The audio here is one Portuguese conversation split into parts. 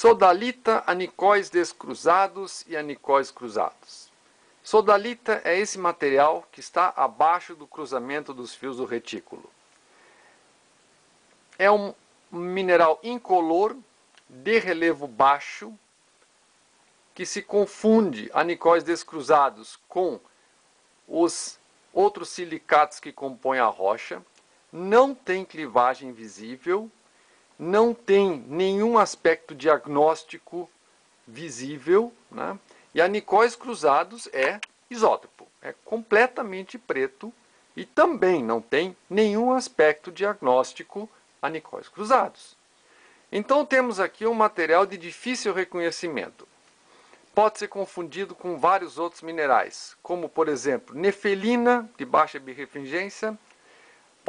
Sodalita, anicóis descruzados e anicóis cruzados. Sodalita é esse material que está abaixo do cruzamento dos fios do retículo. É um mineral incolor, de relevo baixo, que se confunde anicóis descruzados com os outros silicatos que compõem a rocha, não tem clivagem visível, não tem nenhum aspecto diagnóstico visível, né? e anicóis cruzados é isótopo, é completamente preto e também não tem nenhum aspecto diagnóstico anicóis cruzados. Então temos aqui um material de difícil reconhecimento. Pode ser confundido com vários outros minerais, como por exemplo nefelina, de baixa birrefringência,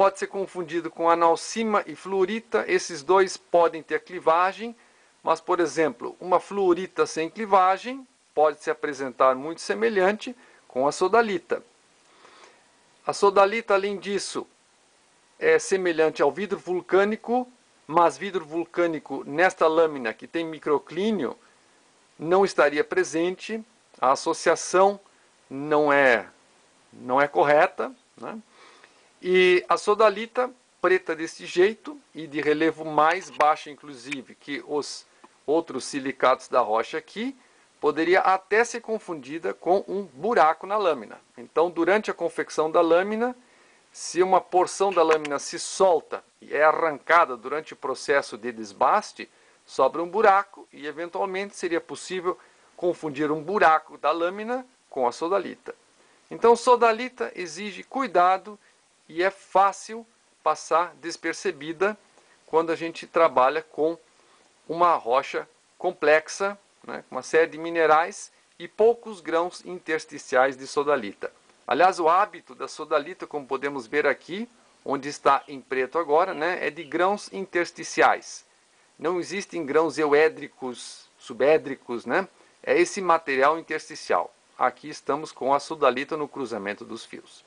pode ser confundido com analcima e fluorita. Esses dois podem ter clivagem, mas, por exemplo, uma fluorita sem clivagem pode se apresentar muito semelhante com a sodalita. A sodalita, além disso, é semelhante ao vidro vulcânico, mas vidro vulcânico nesta lâmina que tem microclínio não estaria presente, a associação não é, não é correta. Né? E a sodalita preta desse jeito e de relevo mais baixo, inclusive, que os outros silicatos da rocha aqui, poderia até ser confundida com um buraco na lâmina. Então, durante a confecção da lâmina, se uma porção da lâmina se solta e é arrancada durante o processo de desbaste, sobra um buraco e, eventualmente, seria possível confundir um buraco da lâmina com a sodalita. Então, sodalita exige cuidado e é fácil passar despercebida quando a gente trabalha com uma rocha complexa, né, uma série de minerais e poucos grãos intersticiais de sodalita. Aliás, o hábito da sodalita, como podemos ver aqui, onde está em preto agora, né, é de grãos intersticiais. Não existem grãos euédricos, subédricos, né? É esse material intersticial. Aqui estamos com a sodalita no cruzamento dos fios.